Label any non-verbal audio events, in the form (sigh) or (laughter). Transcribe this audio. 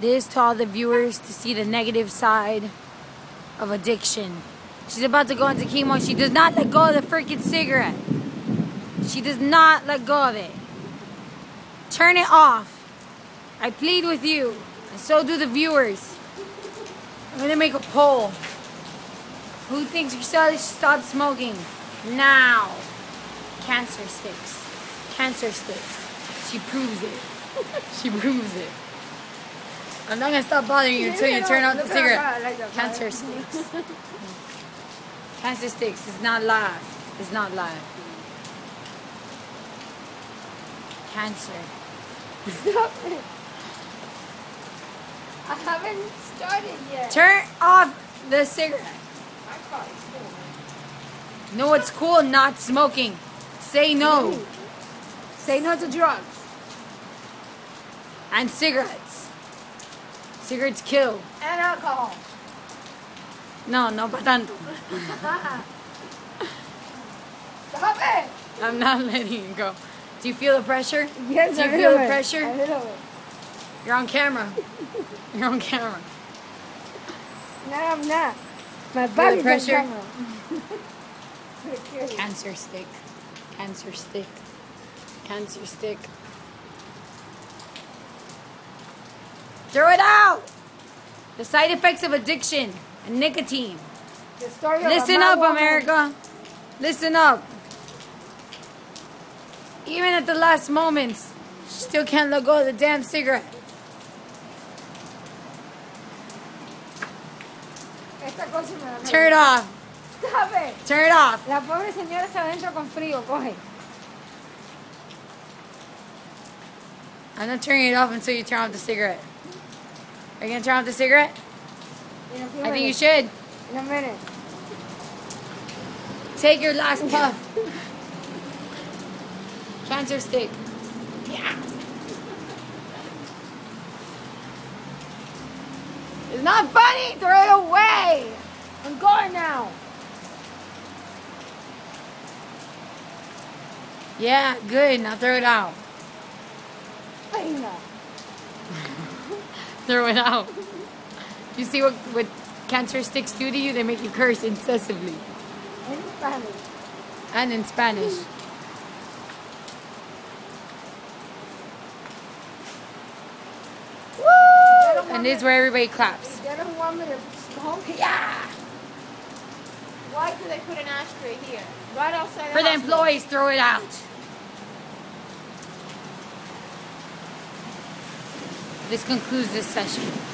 this to all the viewers to see the negative side of addiction. She's about to go into chemo. She does not let go of the freaking cigarette. She does not let go of it. Turn it off. I plead with you. And so do the viewers. I'm gonna make a poll. Who thinks Griselda should stop smoking? Now. Cancer sticks. Cancer sticks. She proves it. (laughs) she proves it. I'm not gonna stop bothering you until you turn off the cigarette. Cancer sticks. Cancer sticks It's not live. It's not live. Cancer. Stop it. I haven't started yet. Turn off the cigarette. I thought it's cool. No, it's cool not smoking. Say no. Say no to drugs. And cigarettes. Cigarettes kill. And alcohol. No, no pa tanto. Stop it. I'm not letting you go. Do you feel the pressure? Yes, Do you feel little the pressure? A little bit. You're on camera. You're on camera. No, I'm not. My body's pressure? on camera. (laughs) Cancer stick. Cancer stick. Cancer stick. Throw it out! The side effects of addiction and nicotine. The story of Listen up. America. Listen up. Even at the last moments, she still can't let go of the damn cigarette. Esta cosa me da Turn it off. Stop it. Turn it off. La pobre señora está adentro con frío. Coge. I'm not turning it off until you turn off the cigarette. Are you gonna turn off the cigarette? In a few I think you should. In a minute. Take your last puff. Cancer stick. Yeah. It's not funny. Throw it away. I'm going now. Yeah, good. Now throw it out. (laughs) Throw it out. You see what, what cancer sticks do to you? They make you curse incessantly. In Spanish. And in Spanish. Woo! And this is where everybody claps. They don't want me to smoke. Yeah! Why do they put an ashtray here? Right outside For the employees, throw it out. This concludes this session.